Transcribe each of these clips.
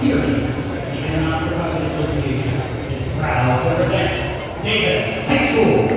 Hearing, the Intermountain Percussion Association is proud to present Davis High School.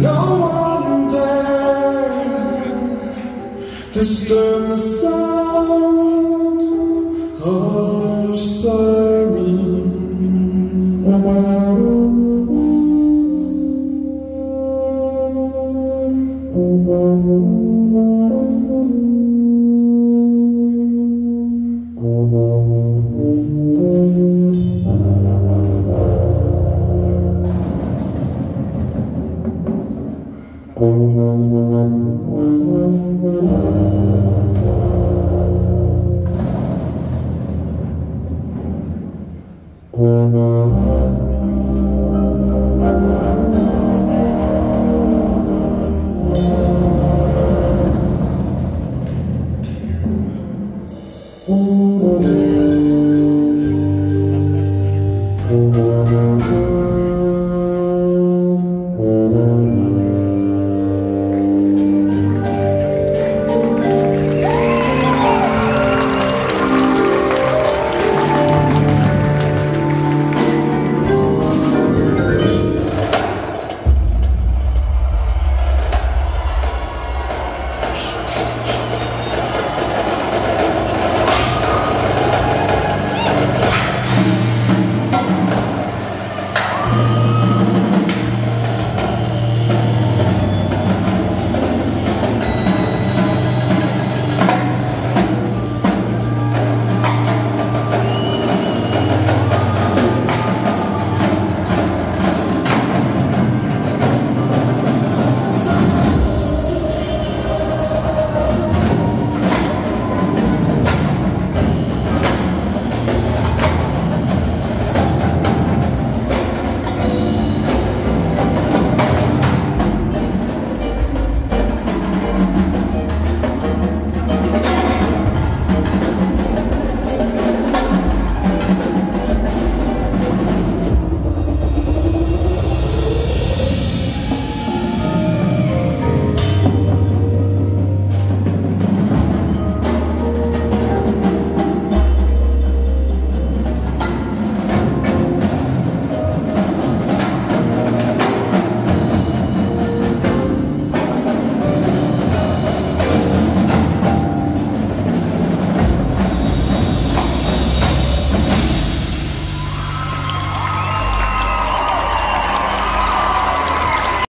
No one dared disturb the sound of sirens. Mm-hmm.